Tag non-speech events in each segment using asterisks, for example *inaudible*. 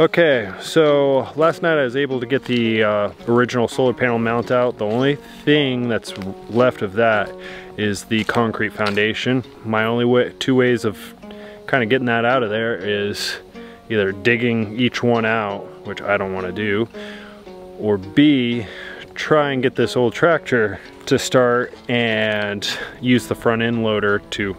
Okay, so last night I was able to get the uh, original solar panel mount out. The only thing that's left of that is the concrete foundation. My only way, two ways of kind of getting that out of there is either digging each one out, which I don't want to do, or B, try and get this old tractor to start and use the front end loader to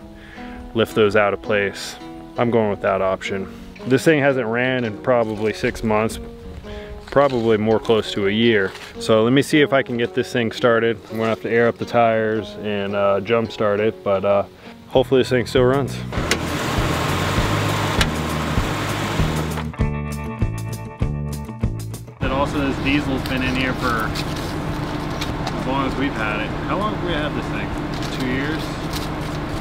lift those out of place. I'm going with that option. This thing hasn't ran in probably six months, probably more close to a year. So let me see if I can get this thing started. I'm gonna have to air up the tires and uh, jump start it, but uh, hopefully this thing still runs. It also, this diesel's been in here for as long as we've had it. How long have we had this thing? Two years?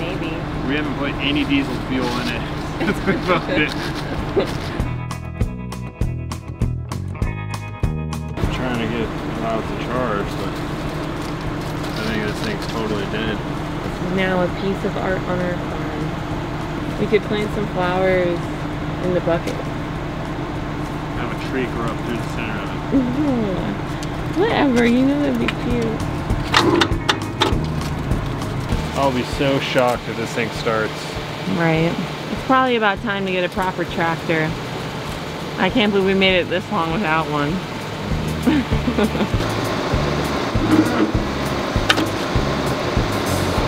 Maybe. We haven't put any diesel fuel in it *laughs* since we bought it. *laughs* Trying to get it out to charge, but I think this thing's totally dead. Now a piece of art on our farm. We could plant some flowers in the bucket. Have a tree grow up through the center of it. Whatever, you know that'd be cute. I'll be so shocked if this thing starts. Right. It's probably about time to get a proper tractor. I can't believe we made it this long without one. *laughs*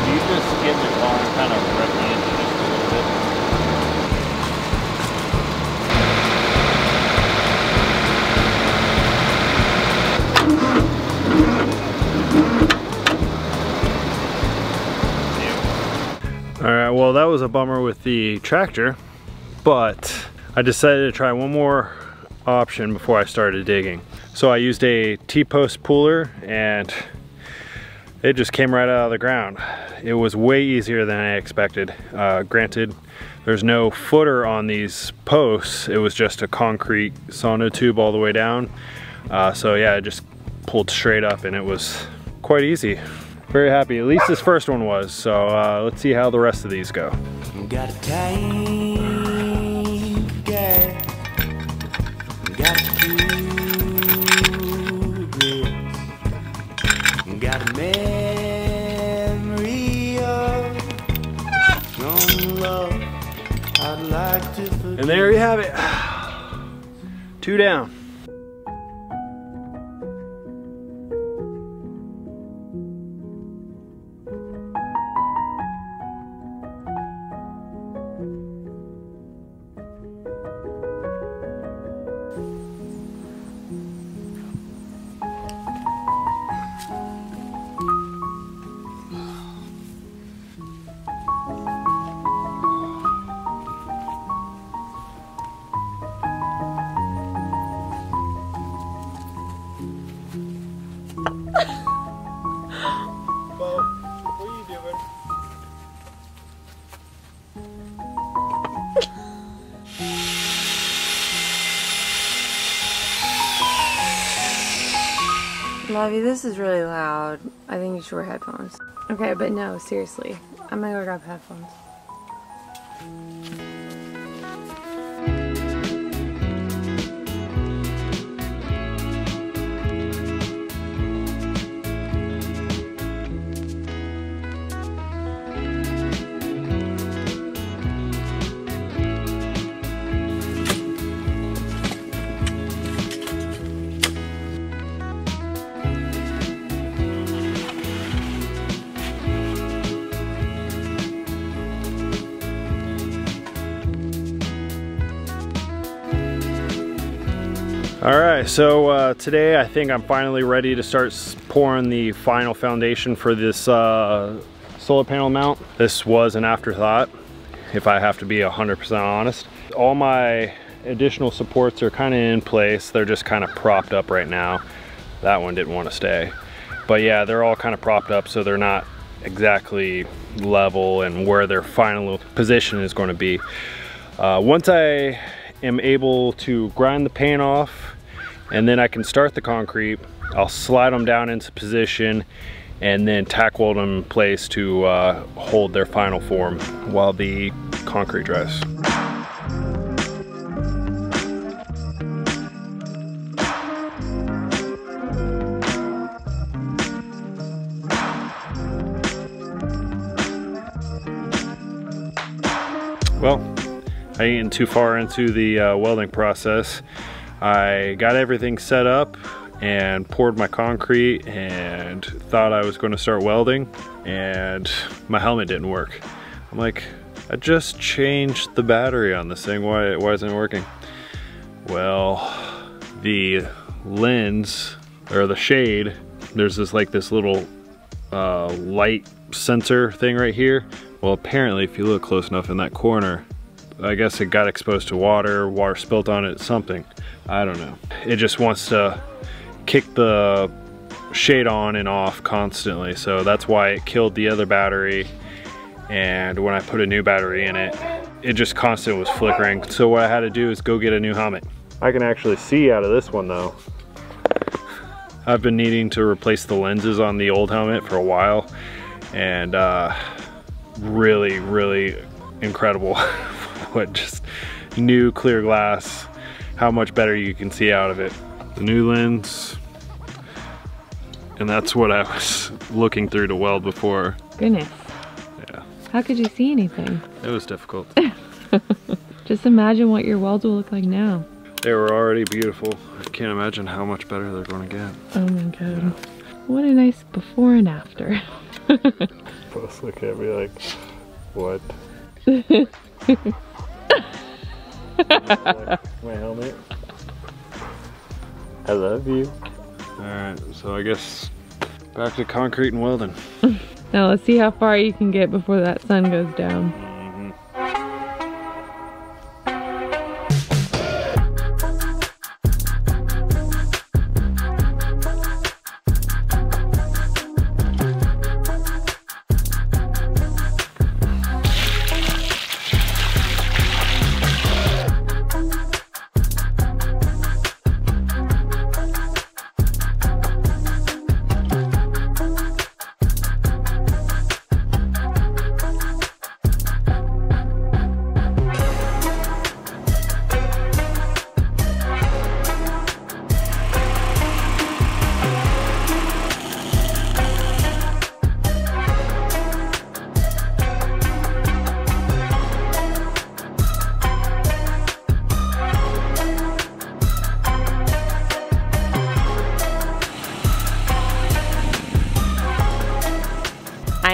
You just the car and kind of well that was a bummer with the tractor, but I decided to try one more option before I started digging. So I used a T-post puller and it just came right out of the ground. It was way easier than I expected. Uh, granted, there's no footer on these posts. It was just a concrete sonotube all the way down. Uh, so yeah, I just pulled straight up and it was quite easy. Very happy, at least this first one was. So uh, let's see how the rest of these go. Got a tank gas. Got a Got a memory of love. I'd like to. And there you have it. *sighs* Two down. Lovey, this is really loud. I think you should wear headphones. Okay, but no, seriously. I'm gonna go grab headphones. All right, so uh, today I think I'm finally ready to start pouring the final foundation for this uh, solar panel mount. This was an afterthought, if I have to be 100% honest. All my additional supports are kind of in place. They're just kind of propped up right now. That one didn't want to stay. But yeah, they're all kind of propped up so they're not exactly level and where their final position is going to be. Uh, once I am able to grind the paint off and then I can start the concrete. I'll slide them down into position and then tack weld them in place to uh, hold their final form while the concrete dries. Well, I ain't too far into the uh, welding process. I got everything set up and poured my concrete and thought I was going to start welding and my helmet didn't work. I'm like, I just changed the battery on this thing. Why, why isn't it working? Well, the lens or the shade, there's this like this little uh, light sensor thing right here. Well, apparently if you look close enough in that corner, I guess it got exposed to water, water spilt on it, something. I don't know. It just wants to kick the shade on and off constantly. So that's why it killed the other battery. And when I put a new battery in it, it just constantly was flickering. So what I had to do is go get a new helmet. I can actually see out of this one though. I've been needing to replace the lenses on the old helmet for a while and uh, really, really incredible *laughs* *laughs* what just new clear glass, how much better you can see out of it. The new lens, and that's what I was *laughs* looking through to weld before. Goodness. Yeah, How could you see anything? it was difficult. *laughs* Just imagine what your welds will look like now. they were already beautiful. I can't imagine how much better they're gonna get. Oh my god. What a nice before and after. Both look at me like, what? *laughs* My helmet. I love you. Alright, so I guess back to concrete and welding. *laughs* Now let's see how far you can get before that sun goes down.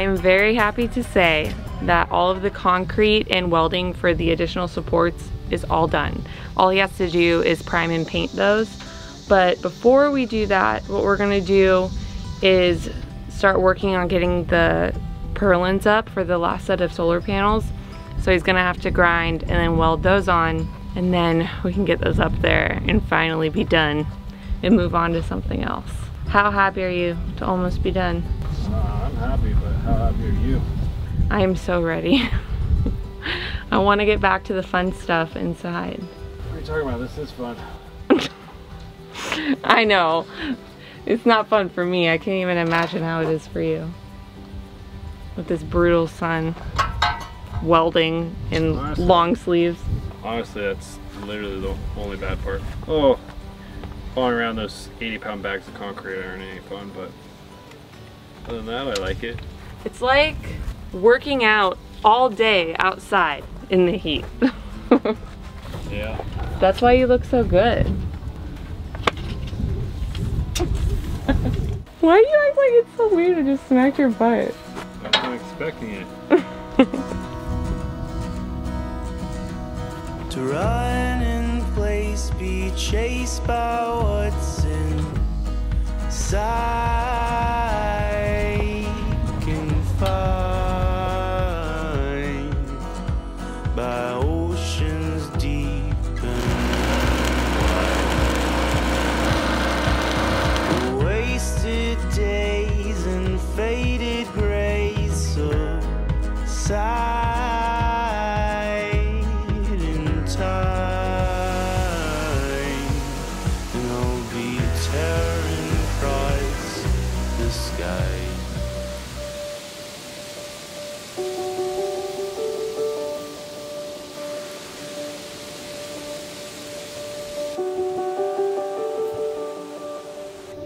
Am very happy to say that all of the concrete and welding for the additional supports is all done. All he has to do is prime and paint those. But before we do that, what we're gonna do is start working on getting the purlins up for the last set of solar panels. So he's gonna have to grind and then weld those on and then we can get those up there and finally be done and move on to something else. How happy are you to almost be done? Uh, I'm happy, but how happy are you? I am so ready. *laughs* I want to get back to the fun stuff inside. What are you talking about? This is fun. *laughs* I know. It's not fun for me. I can't even imagine how it is for you. With this brutal sun, welding in Honestly. long sleeves. Honestly, that's literally the only bad part. Oh, hauling around those 80 pound bags of concrete aren't any fun, but other than that, I like it. It's like working out all day outside in the heat. *laughs* Yeah. That's why you look so good. *laughs* why do you act like it's so weird to just smack your butt? I wasn't expecting it. *laughs* To run in place, be chased by what's inside.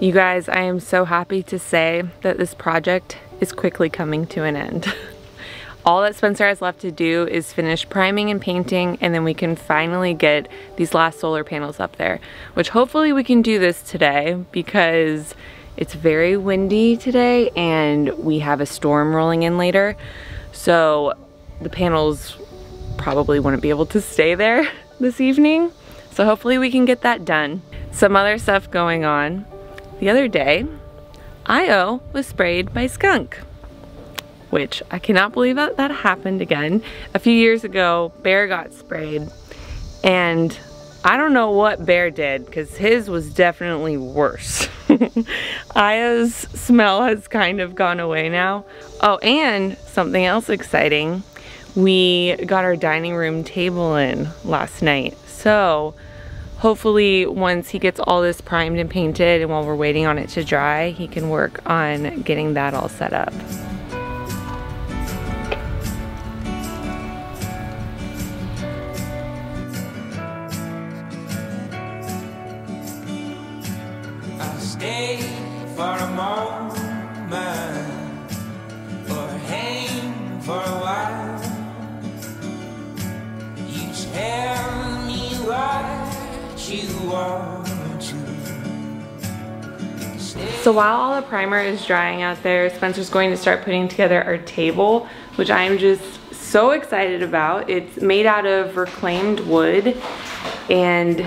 You guys, I am so happy to say that this project is quickly coming to an end. *laughs* All that Spencer has left to do is finish priming and painting and then we can finally get these last solar panels up there, which hopefully we can do this today because it's very windy today and we have a storm rolling in later. So the panels probably wouldn't be able to stay there *laughs* this evening. So hopefully we can get that done. Some other stuff going on. The other day, Io was sprayed by skunk, which I cannot believe that that happened again. A few years ago, Bear got sprayed and I don't know what Bear did because his was definitely worse. *laughs* Aya's smell has kind of gone away now. Oh, and something else exciting. We got our dining room table in last night. So hopefully once he gets all this primed and painted and while we're waiting on it to dry, he can work on getting that all set up. So while all the primer is drying out there, Spencer's going to start putting together our table, which I'm just so excited about. It's made out of reclaimed wood and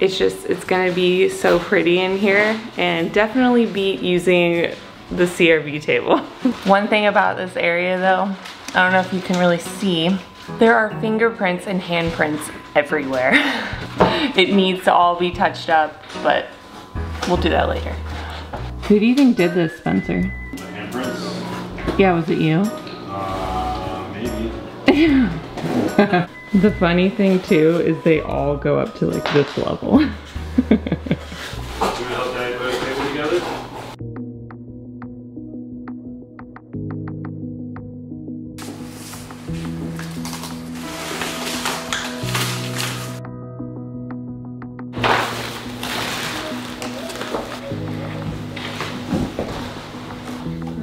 it's just, it's gonna be so pretty in here and definitely beat using the CRV table. *laughs* One thing about this area though, I don't know if you can really see, there are fingerprints and handprints everywhere. *laughs* it needs to all be touched up, but we'll do that later. Who do you think did this, Spencer? Handprints? Yeah, was it you? Uh, maybe. *laughs* The funny thing too is they all go up to like this level. *laughs*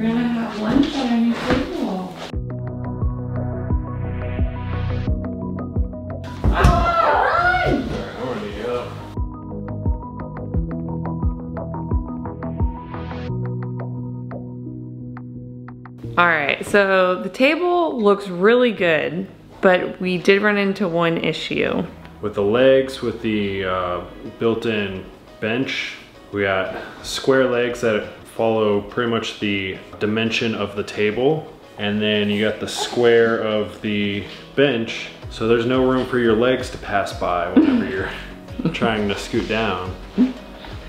We're gonna have lunch on our new table. I want to get up. All right, so the table looks really good, but we did run into one issue. With the legs, with the uh, built-in bench, we got square legs that follow pretty much the dimension of the table. And then you got the square of the bench. So there's no room for your legs to pass by whenever you're *laughs* trying to scoot down.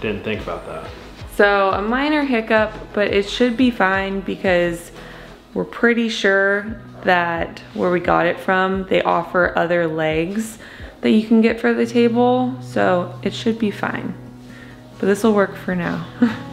Didn't think about that. So a minor hiccup, but it should be fine because we're pretty sure that where we got it from, they offer other legs that you can get for the table. So it should be fine. But this will work for now. *laughs*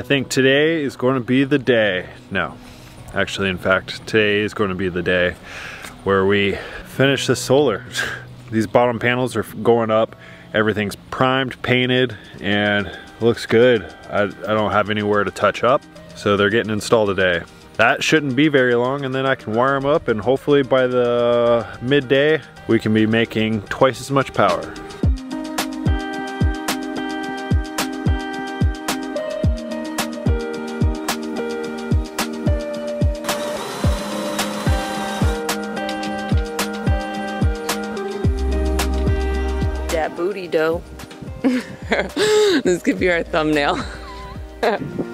I think today is going to be the day. No, actually, in fact, today is going to be the day where we finish the solar. *laughs* These bottom panels are going up. Everything's primed, painted, and looks good. I, I don't have anywhere to touch up, so they're getting installed today. That shouldn't be very long, and then I can wire them up, and hopefully by the midday, we can be making twice as much power. This could be our thumbnail. *laughs*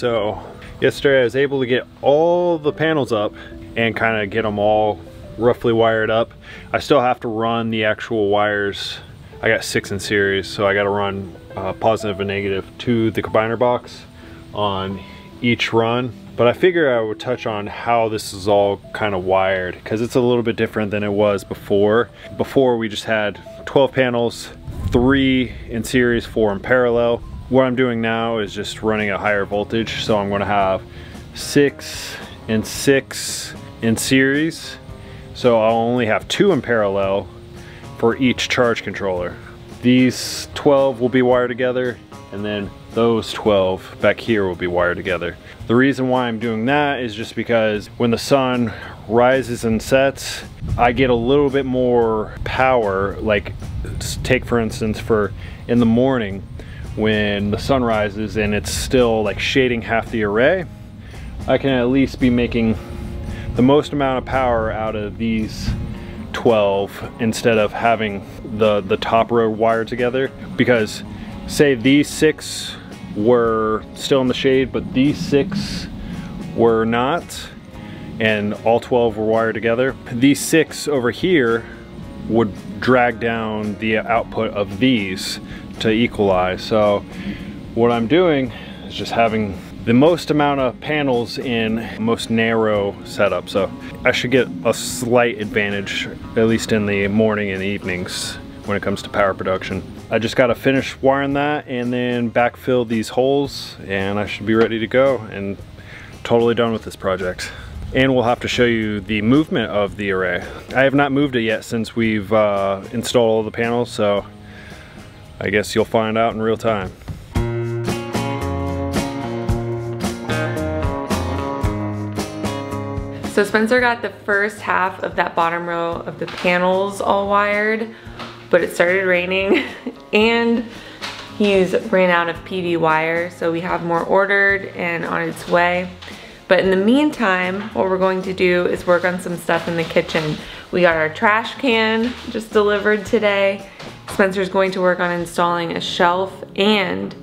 so yesterday I was able to get all the panels up and kind of get them all roughly wired up. I still have to run the actual wires. I got six in series, so I got to run uh, positive and negative to the combiner box on each run. But I figure I would touch on how this is all kind of wired because it's a little bit different than it was before. Before we just had 12 panels, three in series, four in parallel. What I'm doing now is just running a higher voltage. So I'm gonna have six and six in series. So I'll only have two in parallel for each charge controller. These 12 will be wired together and then those 12 back here will be wired together. The reason why I'm doing that is just because when the sun rises and sets, I get a little bit more power, like take for instance for in the morning when the sun rises and it's still like shading half the array, I can at least be making the most amount of power out of these 12 instead of having the, the top row wired together because say these six were still in the shade, but these six were not, and all 12 were wired together. These six over here would drag down the output of these to equalize. So what I'm doing is just having the most amount of panels in most narrow setup. So I should get a slight advantage, at least in the morning and evenings when it comes to power production. I just got to finish wiring that and then backfill these holes and I should be ready to go and totally done with this project. And we'll have to show you the movement of the array. I have not moved it yet since we've uh, installed all the panels, so I guess you'll find out in real time. So Spencer got the first half of that bottom row of the panels all wired but it started raining *laughs* and he's ran out of PV wire, so we have more ordered and on its way. But in the meantime, what we're going to do is work on some stuff in the kitchen. We got our trash can just delivered today. Spencer's going to work on installing a shelf and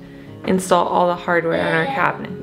install all the hardware on our cabinet.